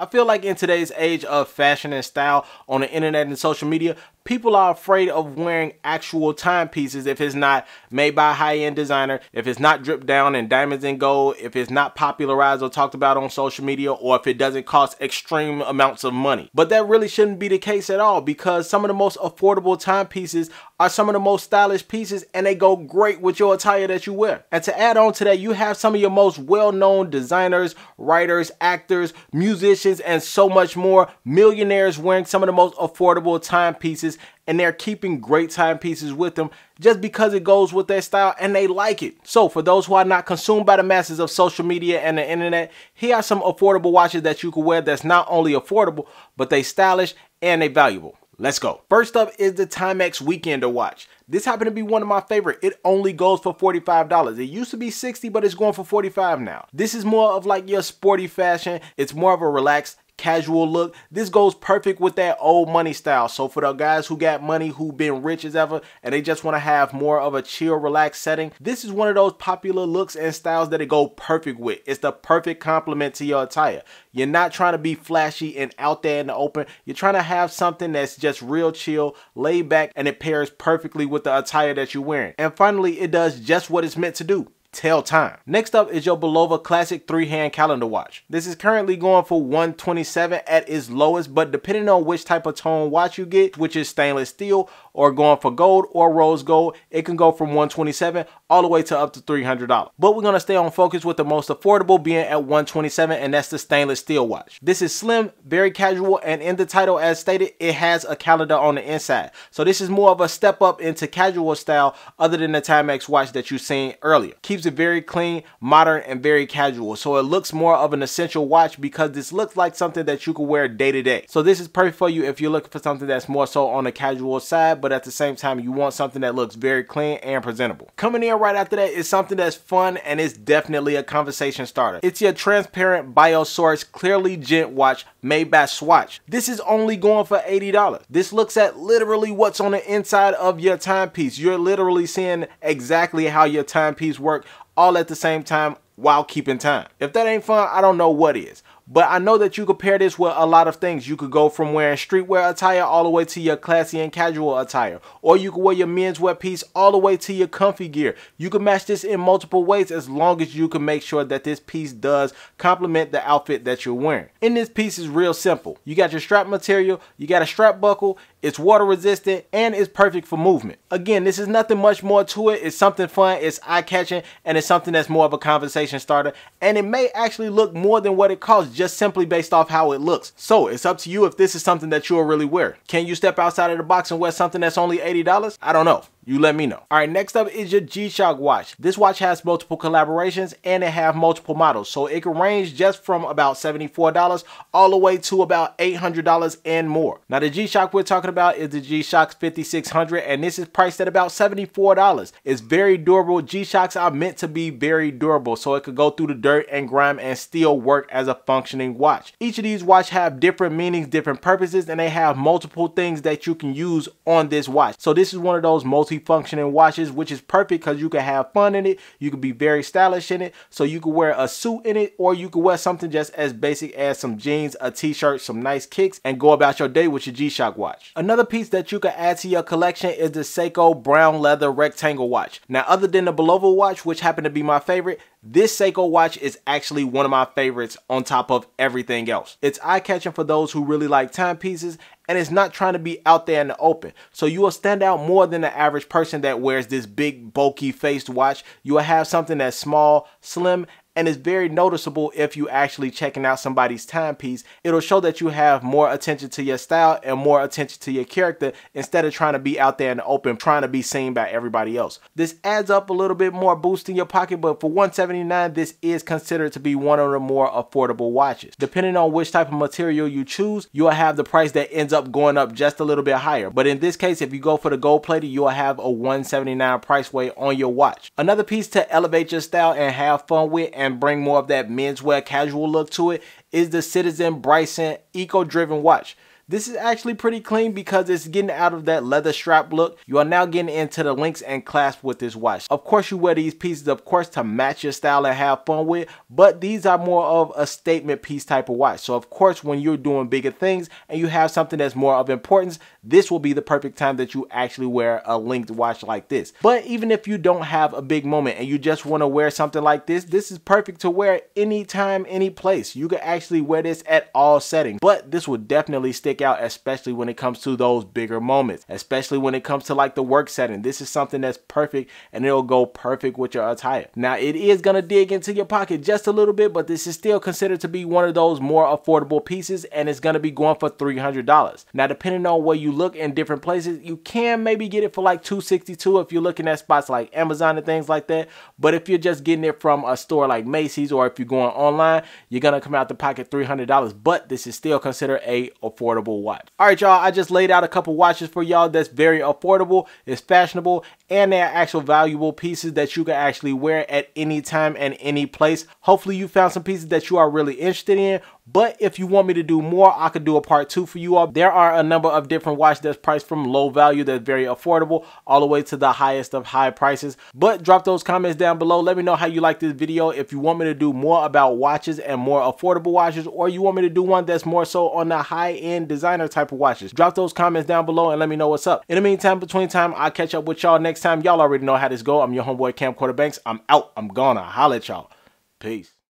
I feel like in today's age of fashion and style on the internet and social media, people are afraid of wearing actual timepieces if it's not made by a high-end designer, if it's not dripped down in diamonds and gold, if it's not popularized or talked about on social media, or if it doesn't cost extreme amounts of money. But that really shouldn't be the case at all because some of the most affordable timepieces are some of the most stylish pieces and they go great with your attire that you wear. And to add on to that, you have some of your most well-known designers, writers, actors, musicians, and so much more millionaires wearing some of the most affordable timepieces and they're keeping great timepieces with them just because it goes with their style and they like it. So for those who are not consumed by the masses of social media and the internet, here are some affordable watches that you can wear that's not only affordable, but they stylish and they valuable. Let's go. First up is the Timex Weekender watch. This happened to be one of my favorite. It only goes for $45. It used to be 60, but it's going for 45 now. This is more of like your sporty fashion. It's more of a relaxed casual look. This goes perfect with that old money style. So for the guys who got money, who been rich as ever, and they just want to have more of a chill, relaxed setting, this is one of those popular looks and styles that it go perfect with. It's the perfect complement to your attire. You're not trying to be flashy and out there in the open. You're trying to have something that's just real chill, laid back, and it pairs perfectly with the attire that you're wearing. And finally, it does just what it's meant to do tell time. Next up is your Bulova Classic 3-hand calendar watch. This is currently going for 127 at its lowest, but depending on which type of tone watch you get, which is stainless steel or going for gold or rose gold, it can go from 127 all the way to up to $300. But we're gonna stay on focus with the most affordable being at 127 and that's the stainless steel watch. This is slim, very casual, and in the title as stated, it has a calendar on the inside. So this is more of a step up into casual style other than the Timex watch that you seen earlier. Keeps very clean, modern, and very casual. So it looks more of an essential watch because this looks like something that you could wear day to day. So this is perfect for you if you're looking for something that's more so on the casual side, but at the same time, you want something that looks very clean and presentable. Coming in right after that is something that's fun and it's definitely a conversation starter. It's your transparent Biosource Clearly Gent watch made by Swatch. This is only going for $80. This looks at literally what's on the inside of your timepiece. You're literally seeing exactly how your timepiece work all at the same time while keeping time. If that ain't fun, I don't know what is. But I know that you could pair this with a lot of things. You could go from wearing streetwear attire all the way to your classy and casual attire. Or you could wear your men's menswear piece all the way to your comfy gear. You can match this in multiple ways as long as you can make sure that this piece does complement the outfit that you're wearing. In this piece is real simple. You got your strap material, you got a strap buckle, it's water resistant, and it's perfect for movement. Again, this is nothing much more to it. It's something fun, it's eye-catching, and it's something that's more of a conversation starter. And it may actually look more than what it costs just simply based off how it looks. So it's up to you if this is something that you'll really wear. Can you step outside of the box and wear something that's only $80? I don't know. You let me know. All right, next up is your G-Shock watch. This watch has multiple collaborations and it have multiple models. So it can range just from about $74 all the way to about $800 and more. Now the G-Shock we're talking about is the G-Shock 5600 and this is priced at about $74. It's very durable. G-Shocks are meant to be very durable so it could go through the dirt and grime and still work as a functioning watch. Each of these watches have different meanings, different purposes, and they have multiple things that you can use on this watch. So this is one of those multi functioning watches, which is perfect because you can have fun in it. You can be very stylish in it. So you can wear a suit in it or you can wear something just as basic as some jeans, a t-shirt, some nice kicks and go about your day with your G-Shock watch. Another piece that you can add to your collection is the Seiko brown leather rectangle watch. Now other than the Bulova watch, which happened to be my favorite, this Seiko watch is actually one of my favorites on top of everything else. It's eye-catching for those who really like timepieces and it's not trying to be out there in the open. So you will stand out more than the average person that wears this big bulky faced watch. You will have something that's small, slim, and it's very noticeable if you actually checking out somebody's timepiece. It'll show that you have more attention to your style and more attention to your character instead of trying to be out there in the open, trying to be seen by everybody else. This adds up a little bit more boost in your pocket, but for 179 this is considered to be one of the more affordable watches. Depending on which type of material you choose, you'll have the price that ends up going up just a little bit higher. But in this case, if you go for the gold plated, you'll have a 179 price weight on your watch. Another piece to elevate your style and have fun with and and bring more of that menswear casual look to it is the Citizen Bryson Eco Driven Watch. This is actually pretty clean because it's getting out of that leather strap look. You are now getting into the links and clasp with this watch. Of course, you wear these pieces, of course, to match your style and have fun with, but these are more of a statement piece type of watch. So, of course, when you're doing bigger things and you have something that's more of importance, this will be the perfect time that you actually wear a linked watch like this. But even if you don't have a big moment and you just want to wear something like this, this is perfect to wear anytime, any place. You can actually wear this at all settings, but this will definitely stick out, especially when it comes to those bigger moments, especially when it comes to like the work setting. This is something that's perfect and it'll go perfect with your attire. Now it is going to dig into your pocket just a little bit, but this is still considered to be one of those more affordable pieces and it's going to be going for $300. Now depending on where you look in different places, you can maybe get it for like 262 if you're looking at spots like Amazon and things like that. But if you're just getting it from a store like Macy's or if you're going online, you're going to come out the pocket $300. But this is still considered a affordable watch. All right, y'all, I just laid out a couple watches for y'all that's very affordable, it's fashionable, and they're actual valuable pieces that you can actually wear at any time and any place. Hopefully you found some pieces that you are really interested in but if you want me to do more, I could do a part two for you all. There are a number of different watches that's priced from low value that's very affordable all the way to the highest of high prices. But drop those comments down below. Let me know how you like this video. If you want me to do more about watches and more affordable watches or you want me to do one that's more so on the high end designer type of watches. Drop those comments down below and let me know what's up. In the meantime, between time, I'll catch up with y'all next time. Y'all already know how this go. I'm your homeboy Cam Banks. I'm out. I'm gonna holla at y'all. Peace.